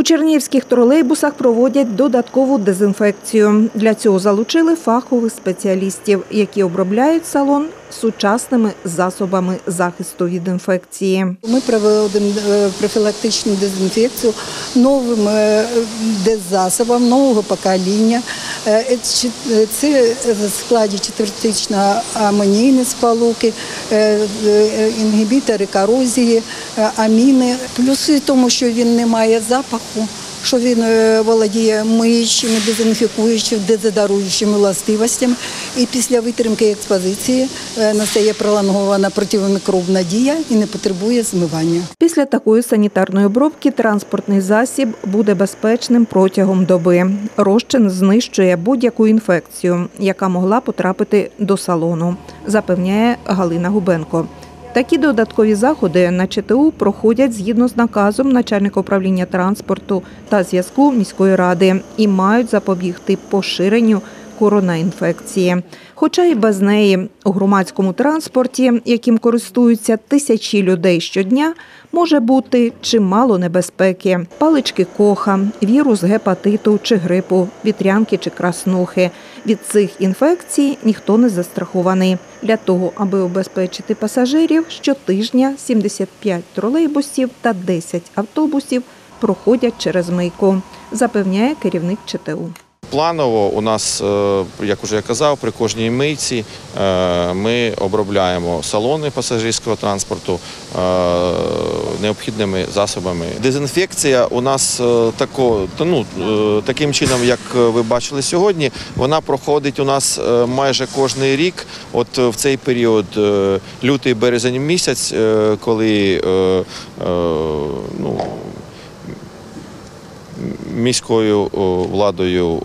У чернігівських тролейбусах проводять додаткову дезінфекцію. Для цього залучили фахових спеціалістів, які обробляють салон сучасними засобами захисту від інфекції. Ми проводимо е, профілактичну дезінфекцію новим е, деззасобом нового покоління. Е, Це складі четвертичної амонійної сполуки, інгібітори корозії, аміни. Плюси тому, що він не має запаху, що він е, володіє миючими, дезінфікуючими, дезодоруючими властивостями. І після витримки експозиції е, настає пролонгована противомікробна дія і не потребує змивання. Після такої санітарної обробки транспортний засіб буде безпечним протягом доби. Розчин знищує будь-яку інфекцію, яка могла потрапити до салону, запевняє Галина Губенко. Такі додаткові заходи на ЧТУ проходять згідно з наказом начальника управління транспорту та зв'язку міської ради і мають запобігти поширенню коронаінфекції. Хоча і без неї у громадському транспорті, яким користуються тисячі людей щодня, може бути чимало небезпеки: палички коха, вірус гепатиту чи грипу, вітрянки чи краснухи. Від цих інфекцій ніхто не застрахований. Для того, аби обезпечити пасажирів, щотижня 75 тролейбусів та 10 автобусів проходять через мийку, запевняє керівник ЧТУ. Планово у нас, е, як вже я казав, при кожній мийці е, ми обробляємо салони пасажирського транспорту е, необхідними засобами. Дезінфекція у нас тако, ну, таким чином, як ви бачили сьогодні, вона проходить у нас майже кожний рік. От в цей період лютий березень місяць, коли ну, міською владою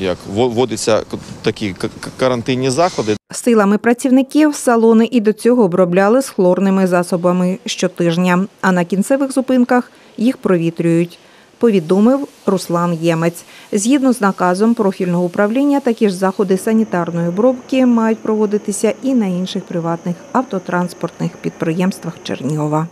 як во- вводяться такі карантинні заходи. Силами працівників салони і до цього обробляли з хлорними засобами щотижня, а на кінцевих зупинках їх провітрюють. Повідомив Руслан Ємець. Згідно з наказом профільного управління, такі ж заходи санітарної обробки мають проводитися і на інших приватних автотранспортних підприємствах Чернігова.